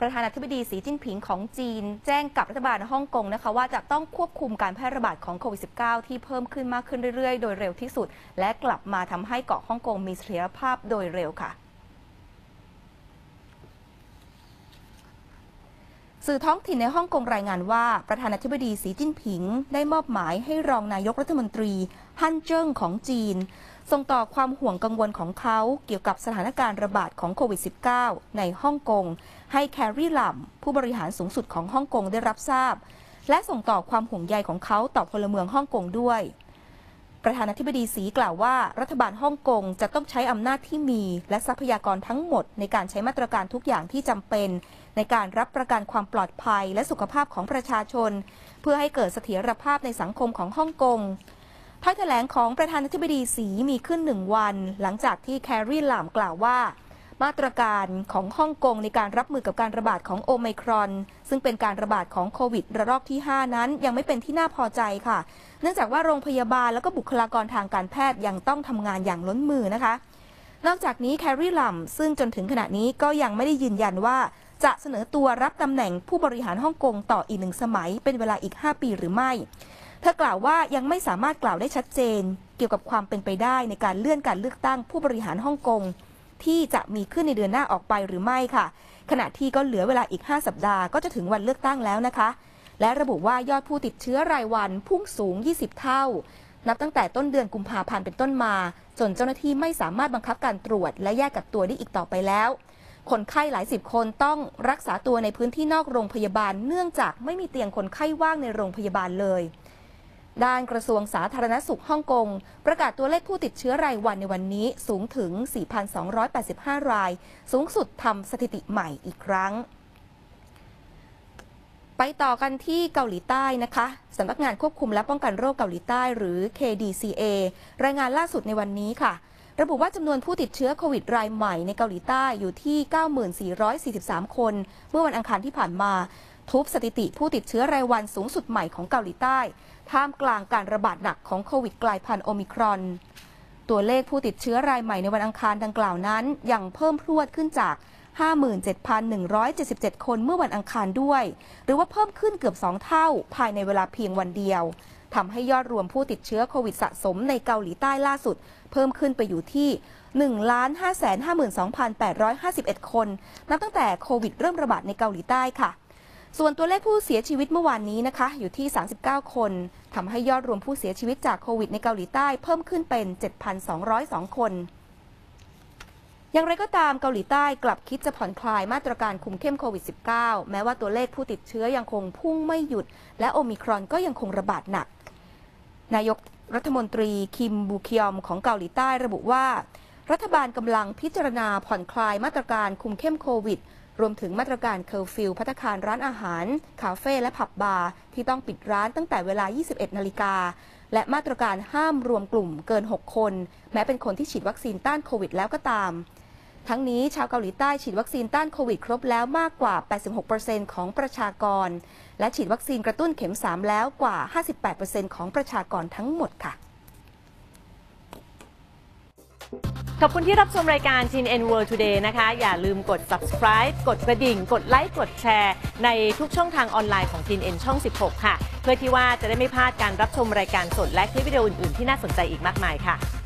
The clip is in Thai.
ประธานาธิบดีสีจิ้นผิงของจีน แจ้งกับรัฐบาลฮ่องกงนะคะว่าจะต้องควบคุมการแพร่ระบาดของโควิด -19 ที่เพิ่มขึ้นมากขึ้นเรื่อยๆ โดยเร็วที่สุด และกลับมาทำให้เกาะฮ่องกงมีเสถียรภาพโดยเร็วค่ะสื่อท้องถิ่นในฮ่องกงรายงานว่า ประธานาธิบดีสีจิ้นผิง ได้มอบหมายให้รองนายกรัฐมนตรี ฮั่นเจิ้งของจีน ส่งต่อความห่วงกังวลของเขาเกี่ยวกับสถานการณ์ระบาดของโควิด -19 ในฮ่องกง ให้แคร์รีลัมผู้บริหารสูงสุดของฮ่องกงได้รับทราบ และส่งต่อความห่วงใยของเขาต่อพลเมืองฮ่องกงด้วยประธานาธิบดีสีกล่าวว่า รัฐบาลฮ่องกงจะต้องใช้อำนาจที่มี และทรัพยากรทั้งหมด ในการใช้มาตรการทุกอย่างที่จำเป็น ในการรับประกันความปลอดภัยและสุขภาพของประชาชน เพื่อให้เกิดเสถียรภาพในสังคมของฮ่องกง ถ้อยแถลงของประธานาธิบดีสีมีขึ้นหนึ่งวัน หลังจากที่แคร์รีลามกล่าวว่า มาตรการของฮ่องกงในการรับมือกับการระบาดของโอไมครอน ซึ่งเป็นการระบาดของโควิดระลอกที่ 5 นั้น ยังไม่เป็นที่น่าพอใจค่ะ เนื่องจากว่าโรงพยาบาลแล้วก็บุคลากรทางการแพทย์ยังต้องทำงานอย่างล้นมือนะคะนอกจากนี้แคร์รีลัมซึ่งจนถึงขณะนี้ก็ยังไม่ได้ยืนยันว่า จะเสนอตัวรับตำแหน่งผู้บริหารฮ่องกงต่ออีกหนึ่งสมัย เป็นเวลาอีก 5 ปีหรือไม่ เธอกล่าวว่ายังไม่สามารถกล่าวได้ชัดเจน เกี่ยวกับความเป็นไปได้ในการเลื่อนการเลือกตั้งผู้บริหารฮ่องกงที่จะมีขึ้นในเดือนหน้าออกไปหรือไม่ค่ะ ขณะที่ก็เหลือเวลาอีก 5 สัปดาห์ก็จะถึงวันเลือกตั้งแล้วนะคะ และระบุว่ายอดผู้ติดเชื้อรายวันพุ่งสูง 20 เท่า นับตั้งแต่ต้นเดือนกุมภาพันธ์เป็นต้นมา จนเจ้าหน้าที่ไม่สามารถบังคับการตรวจ และแยกกักตัวได้อีกต่อไปแล้ว คนไข้หลายสิบคนต้องรักษาตัวในพื้นที่นอกโรงพยาบาล เนื่องจากไม่มีเตียงคนไข้ว่างในโรงพยาบาลเลย ด้านกระทรวงสาธารณสุขฮ่องกง ประกาศตัวเลขผู้ติดเชื้อรายวันในวันนี้สูงถึง 4,285 ราย สูงสุดทำสถิติใหม่อีกครั้ง ไปต่อกันที่เกาหลีใต้นะคะสำนักงานควบคุมและป้องกันโรคเกาหลีใต้หรือ KDCA รายงานล่าสุดในวันนี้ค่ะ ระบุว่าจำนวนผู้ติดเชื้อโควิดรายใหม่ในเกาหลีใต้อยู่ที่ 9443 คน เมื่อวันอังคารที่ผ่านมา ทุบสถิติผู้ติดเชื้อรายวันสูงสุดใหม่ของเกาหลีใต้ ท่ามกลางการระบาดหนักของโควิดกลายพันธุ์โอมิครอน ตัวเลขผู้ติดเชื้อรายใหม่ในวันอังคารดังกล่าวนั้น ยังเพิ่มพรวดขึ้นจาก 57,177 คนเมื่อวันอังคารด้วย หรือว่าเพิ่มขึ้นเกือบ 2 เท่า ภายในเวลาเพียงวันเดียวทำให้ยอดรวมผู้ติดเชื้อโควิดสะสมในเกาหลีใต้ล่าสุด เพิ่มขึ้นไปอยู่ที่ 1,552,851 คน นับตั้งแต่โควิดเริ่มระบาดในเกาหลีใต้ค่ะ ส่วนตัวเลขผู้เสียชีวิตเมื่อวานนี้นะคะ อยู่ที่ 39 คนทำให้ยอดรวมผู้เสียชีวิตจากโควิดในเกาหลีใต้เพิ่มขึ้นเป็น 7,202 คน อย่างไรก็ตามเกาหลีใต้กลับคิดจะผ่อนคลายมาตรการคุมเข้มโควิด -19 แม้ว่าตัวเลขผู้ติดเชื้อยังคงพุ่งไม่หยุด และโอมิครอนก็ยังคงระบาดหนัก นายกรัฐมนตรีคิมบูคิยอมของเกาหลีใต้ระบุว่า รัฐบาลกำลังพิจารณาผ่อนคลายมาตรการคุมเข้มโควิด รวมถึงมาตรการเคอร์ฟิวภัตตาคารร้านอาหาร คาเฟ่และผับบาร์ที่ต้องปิดร้านตั้งแต่เวลา 21 นาฬิกา และมาตรการห้ามรวมกลุ่มเกิน 6 คน แม้เป็นคนที่ฉีดวัคซีนต้านโควิดแล้วก็ตาม ทั้งนี้ชาวเกาหลีใต้ฉีดวัคซีนต้านโควิดครบแล้วมากกว่า 86%ของประชากร และฉีดวัคซีนกระตุ้นเข็ม 3 แล้วกว่า 58%ของประชากรทั้งหมดค่ะ ขอบคุณที่รับชมรายการ TNN World Today นะคะ อย่าลืมกด subscribe กดกระดิ่ง กดไลค์ กดแชร์ ในทุกช่องทางออนไลน์ของ TNN ช่อง 16 ค่ะ เพื่อที่ว่าจะได้ไม่พลาดการรับชมรายการสดและคลิปวิดีโออื่น ๆ ที่น่าสนใจอีกมากมายค่ะ